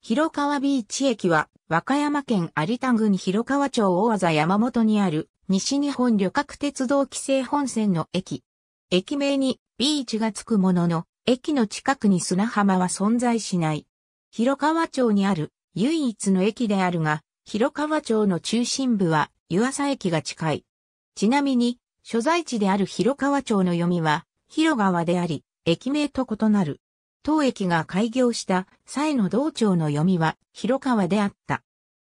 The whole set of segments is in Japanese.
広川ビーチ駅は、和歌山県有田郡広川町大技山本にある、西日本旅客鉄道規制本線の駅。駅名にビーチがつくものの、駅の近くに砂浜は存在しない。広川町にある唯一の駅であるが、広川町の中心部は湯浅駅が近い。ちなみに、所在地である広川町の読みは、広川であり、駅名と異なる。当駅が開業した際の道庁の読みは広川であった。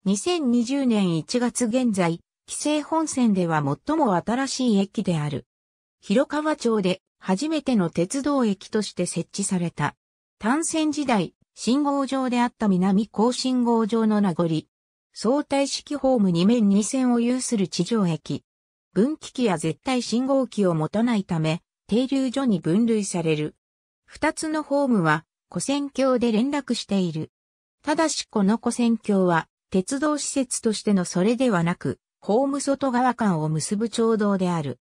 2020年1月現在、規制本線では最も新しい駅である。広川町で初めての鉄道駅として設置された。単線時代、信号場であった南高信号場の名残。相対式ホーム2面2線を有する地上駅。分岐器や絶対信号機を持たないため、停留所に分類される。二つのホームは、古線橋で連絡している。ただしこの古線橋は、鉄道施設としてのそれではなく、ホーム外側間を結ぶ町道である。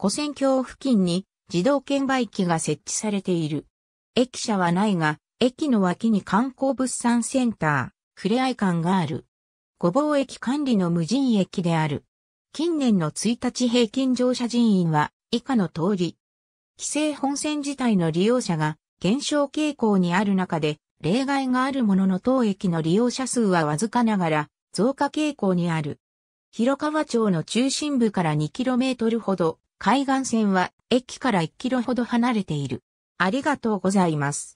古線橋付近に自動券売機が設置されている。駅舎はないが、駅の脇に観光物産センター、触れ合い館がある。ごぼう駅管理の無人駅である。近年の1日平均乗車人員は以下の通り。規制本線自体の利用者が減少傾向にある中で例外があるものの当駅の利用者数はわずかながら増加傾向にある。広川町の中心部から 2km ほど、海岸線は駅から 1km ほど離れている。ありがとうございます。